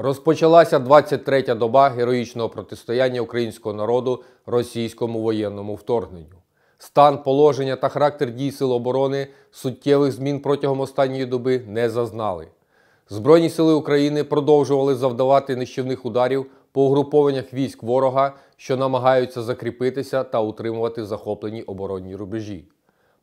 Розпочалася 23-я доба героїчного протистояння українського народу російському воєнному вторгненню. Стан, положення та характер дій Сил оборони суттєвих змін протягом останньої доби не зазнали. Збройні сили України продовжували завдавати нищівних ударів по угрупованнях військ ворога, що намагаються закріпитися та утримувати захоплені оборонні рубежі.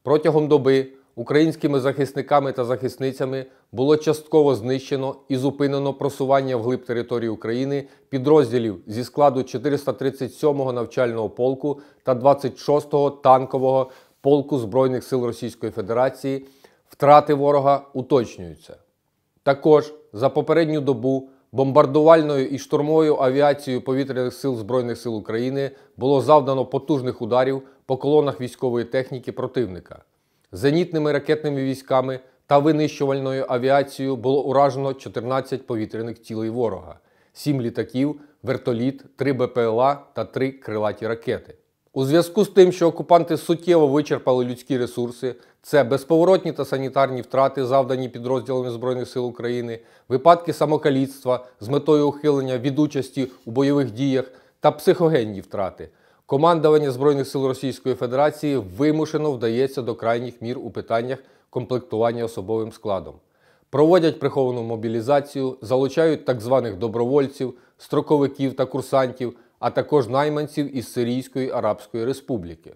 Протягом доби українськими захисниками та захисницями було частково знищено і зупинено просування вглиб території України підрозділів зі складу 437-го навчального полку та 26-го танкового полку Збройних сил Російської Федерації. Втрати ворога уточнюються. Також за попередню добу бомбардувальною і штурмовою авіацією повітряних сил Збройних сил України було завдано потужних ударів по колонах військової техніки противника. Зенітними ракетними військами та винищувальною авіацією було уражено 14 повітряних цілей ворога, 7 літаків, вертоліт, 3 БПЛА та 3 крилаті ракети. У зв'язку з тим, що окупанти суттєво вичерпали людські ресурси, це безповоротні та санітарні втрати, завдані підрозділами Збройних сил України, випадки самокаліцтва з метою ухилення від участі у бойових діях та психогенні втрати. Командування Збройних сил Російської Федерації вимушено вдається до крайніх мір у питаннях комплектування особовим складом. Проводять приховану мобілізацію, залучають так званих добровольців, строковиків та курсантів, а також найманців із Сирійської Арабської Республіки.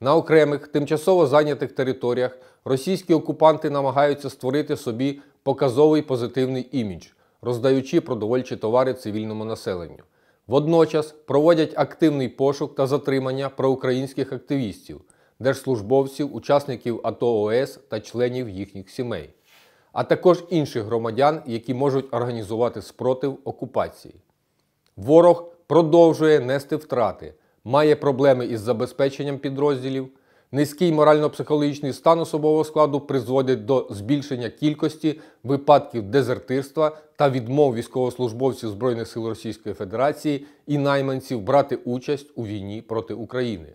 На окремих тимчасово зайнятих територіях російські окупанти намагаються створити собі показовий позитивний імідж, роздаючи продовольчі товари цивільному населенню. Водночас проводять активний пошук та затримання проукраїнських активістів, держслужбовців, учасників АТО ОС та членів їхніх сімей, а також інших громадян, які можуть організувати спротив окупації. Ворог продовжує нести втрати, має проблеми із забезпеченням підрозділів. Низький морально-психологічний стан особового складу призводить до збільшення кількості випадків дезертирства та відмов військовослужбовців Збройних сил Російської Федерації і найманців брати участь у війні проти України.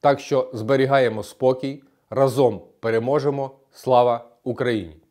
Так що зберігаємо спокій, разом переможемо. Слава Україні!